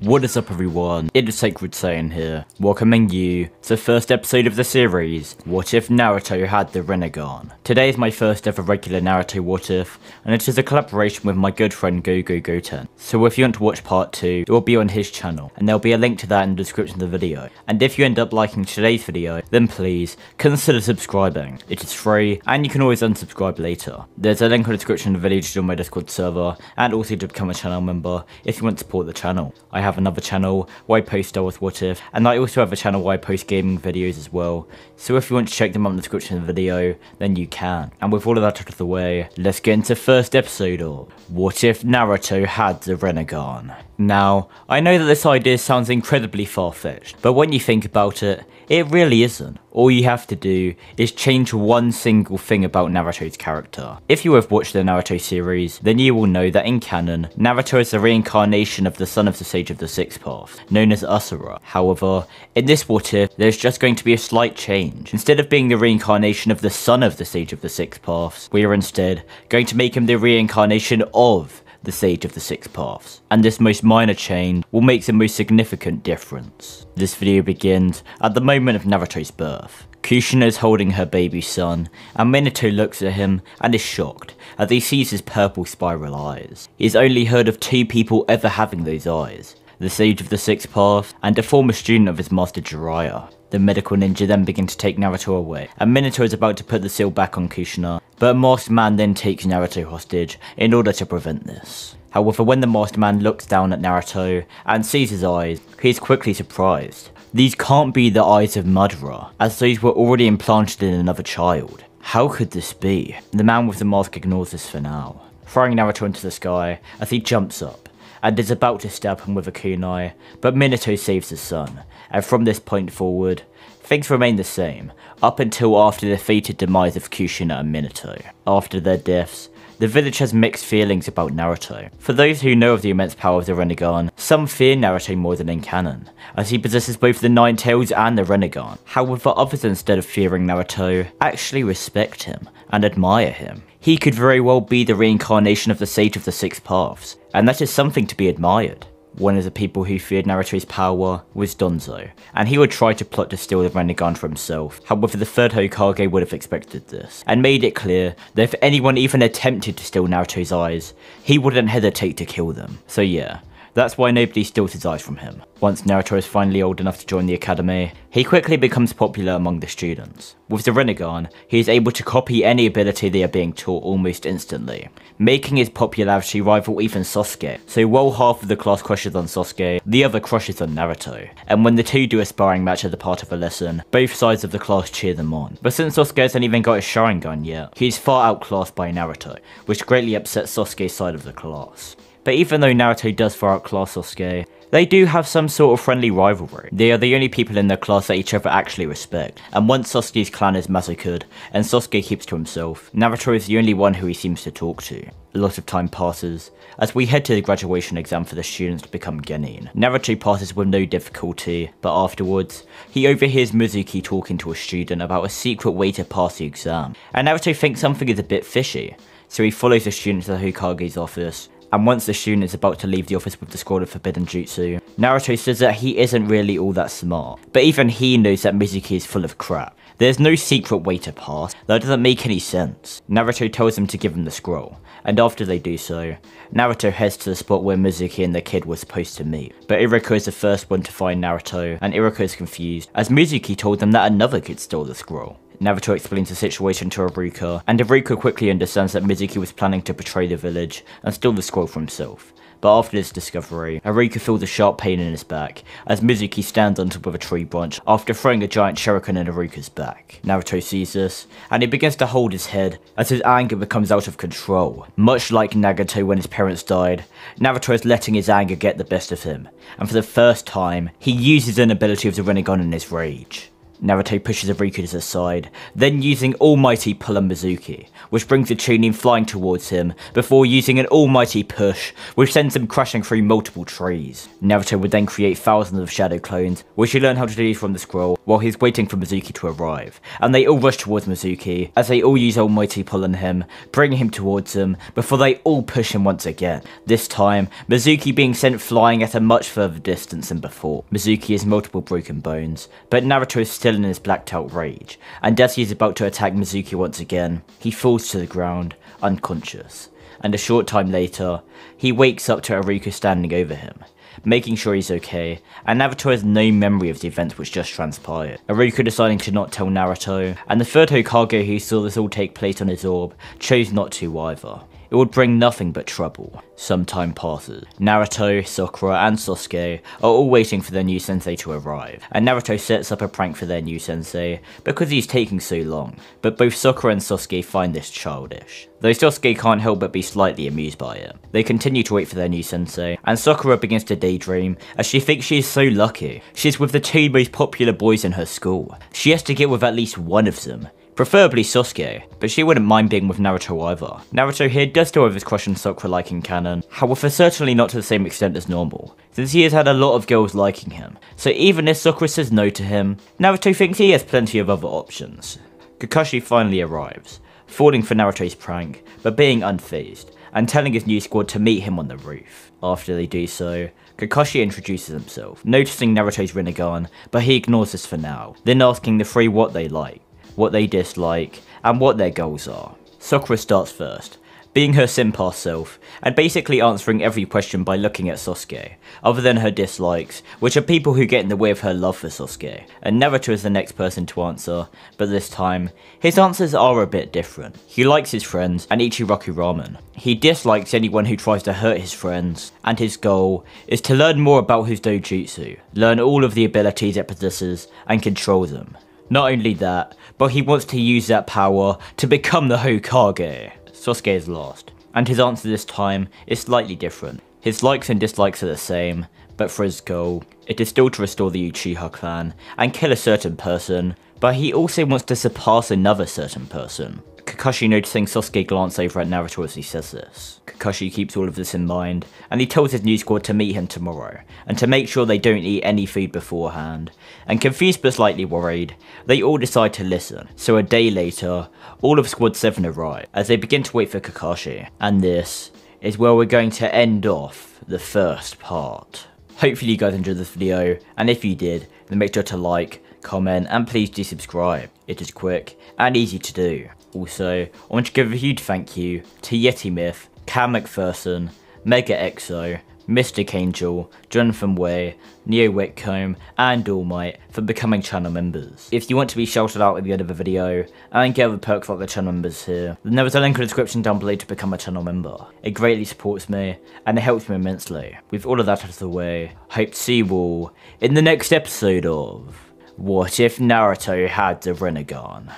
What is up everyone, it is Sacred Saiyan here, welcoming you to the first episode of the series, What If Naruto Had the Rinnegan. Today is my first ever regular Naruto What If, and it is a collaboration with my good friend GoGoGoten. So if you want to watch part 2, it will be on his channel, and there will be a link to that in the description of the video. And if you end up liking today's video, then please, consider subscribing. It is free, and you can always unsubscribe later. There's a link in the description of the video to join my Discord server, and also to become a channel member if you want to support the channel. I have another channel where I post Star Wars What If, and I also have a channel where I post gaming videos as well, so if you want to check them out in the description of the video, then you can. And with all of that out of the way, let's get into first episode of What If Naruto Had the Rinnegan? Now, I know that this idea sounds incredibly far-fetched, but when you think about it, it really isn't. All you have to do is change one single thing about Naruto's character. If you have watched the Naruto series, then you will know that in canon, Naruto is the reincarnation of the son of the Sage of the Sixth Path, known as Asura. However, in this what if, there's just going to be a slight change. Instead of being the reincarnation of the son of the Sage of the Sixth Paths, we are instead going to make him the reincarnation of the Sage of the Six Paths, and this most minor change will make the most significant difference. This video begins at the moment of Naruto's birth. Kushina is holding her baby son, and Minato looks at him and is shocked as he sees his purple spiral eyes. He's only heard of two people ever having those eyes, the Sage of the Sixth Path, and a former student of his master Jiraiya. The medical ninja then begin to take Naruto away, and Minato is about to put the seal back on Kushina, but masked man then takes Naruto hostage in order to prevent this. However, when the masked man looks down at Naruto and sees his eyes, he is quickly surprised. These can't be the eyes of Madara, as these were already implanted in another child. How could this be? The man with the mask ignores this for now, throwing Naruto into the sky as he jumps up and is about to stab him with a kunai, but Minato saves his son, and from this point forward, things remain the same, up until after the fated demise of Kushina and Minato. After their deaths, the village has mixed feelings about Naruto. For those who know of the immense power of the Rinnegan, some fear Naruto more than in canon, as he possesses both the Nine Tails and the Rinnegan. However, others instead of fearing Naruto, actually respect him and admire him. He could very well be the reincarnation of the Sage of the Six Paths, and that is something to be admired. One of the people who feared Naruto's power was Danzo, and he would try to plot to steal the Rinnegan for himself. However, the third Hokage would have expected this, and made it clear that if anyone even attempted to steal Naruto's eyes, he wouldn't hesitate to kill them. So yeah, that's why nobody steals his eyes from him. Once Naruto is finally old enough to join the academy, he quickly becomes popular among the students. With the Rinnegan, he is able to copy any ability they are being taught almost instantly, making his popularity rival even Sasuke. So while half of the class crushes on Sasuke, the other crushes on Naruto. And when the two do a sparring match as a part of a lesson, both sides of the class cheer them on. But since Sasuke hasn't even got his Sharingan yet, he is far outclassed by Naruto, which greatly upsets Sasuke's side of the class. But even though Naruto does far outclass Sasuke, they do have some sort of friendly rivalry. They are the only people in their class that each other actually respect, and once Sasuke's clan is massacred, and Sasuke keeps to himself, Naruto is the only one who he seems to talk to. A lot of time passes, as we head to the graduation exam for the students to become Genin. Naruto passes with no difficulty, but afterwards, he overhears Mizuki talking to a student about a secret way to pass the exam, and Naruto thinks something is a bit fishy, so he follows the student to the Hokage's office, and once the student is about to leave the office with the scroll of forbidden jutsu, Naruto says that he isn't really all that smart, but even he knows that Mizuki is full of crap. There's no secret way to pass, that doesn't make any sense. Naruto tells him to give him the scroll, and after they do so, Naruto heads to the spot where Mizuki and the kid were supposed to meet. But Iruka is the first one to find Naruto, and Iruka is confused, as Mizuki told them that another kid stole the scroll. Naruto explains the situation to Iruka, and Iruka quickly understands that Mizuki was planning to betray the village and steal the scroll for himself. But after this discovery, Iruka feels a sharp pain in his back, as Mizuki stands on top of a tree branch after throwing a giant shuriken in Iruka's back. Naruto sees this, and he begins to hold his head, as his anger becomes out of control. Much like Nagato when his parents died, Naruto is letting his anger get the best of him, and for the first time, he uses an ability of the Rinnegan in his rage. Naruto pushes Iruka to the side, then using Almighty Pull on Mizuki, which brings the Chunin flying towards him, before using an almighty push, which sends him crashing through multiple trees. Naruto would then create thousands of shadow clones, which he learned how to do from the scroll, while he's waiting for Mizuki to arrive, and they all rush towards Mizuki, as they all use Almighty Pull on him, bringing him towards them, before they all push him once again. This time, Mizuki being sent flying at a much further distance than before. Mizuki has multiple broken bones, but Naruto is still in his blacked out rage, and as he is about to attack Mizuki once again, he falls to the ground, unconscious, and a short time later, he wakes up to Iruka standing over him, making sure he's okay, and Naruto has no memory of the events which just transpired. Iruka deciding to not tell Naruto, and the third Hokage who saw this all take place on his orb chose not to either. It would bring nothing but trouble. Some time passes. Naruto, Sakura, and Sasuke are all waiting for their new sensei to arrive, and Naruto sets up a prank for their new sensei because he's taking so long, but both Sakura and Sasuke find this childish. Though Sasuke can't help but be slightly amused by it. They continue to wait for their new sensei, and Sakura begins to daydream as she thinks she is so lucky. She's with the two most popular boys in her school. She has to get with at least one of them, Preferably Sasuke, but she wouldn't mind being with Naruto either. Naruto here does still have his crush on Sakura liking canon, however certainly not to the same extent as normal, since he has had a lot of girls liking him, so even if Sakura says no to him, Naruto thinks he has plenty of other options. Kakashi finally arrives, falling for Naruto's prank, but being unfazed, and telling his new squad to meet him on the roof. After they do so, Kakashi introduces himself, noticing Naruto's Rinnegan, but he ignores this for now, then asking the three what they like what they dislike, and what their goals are. Sakura starts first, being her Simpa self, and basically answering every question by looking at Sasuke, other than her dislikes, which are people who get in the way of her love for Sasuke. And Naruto is the next person to answer, but this time, his answers are a bit different. He likes his friends and Ichiraku Ramen. He dislikes anyone who tries to hurt his friends, and his goal is to learn more about his dojutsu, learn all of the abilities it possesses, and control them. Not only that, but he wants to use that power to become the Hokage. Sasuke is lost, and his answer this time is slightly different. His likes and dislikes are the same, but for his goal, it is still to restore the Uchiha clan and kill a certain person, but he also wants to surpass another certain person. Kakashi noticing Sasuke glance over at Naruto as he says this. Kakashi keeps all of this in mind, and he tells his new squad to meet him tomorrow, and to make sure they don't eat any food beforehand. And confused but slightly worried, they all decide to listen. So a day later, all of Squad 7 arrive, as they begin to wait for Kakashi. And this is where we're going to end off the first part. Hopefully you guys enjoyed this video, and if you did, then make sure to like, comment, and please do subscribe. It is quick and easy to do. Also, I want to give a huge thank you to Yeti Myth, Cam McPherson, Mega Exo, Mystic Angel, Jonathan Way, Neo Whitcomb, and Allmight for becoming channel members. If you want to be shouted out at the end of a video, and get other perks like the channel members here, then there is a link in the description down below to become a channel member. It greatly supports me, and it helps me immensely. With all of that out of the way, hope to see you all in the next episode of What If Naruto Had the Rinnegan?